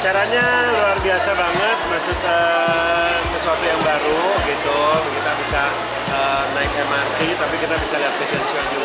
acaranya luar biasa banget maksud uh, sesuatu yang baru gitu. Kita bisa uh, naik MRT tapi kita bisa lihat fashion show juga.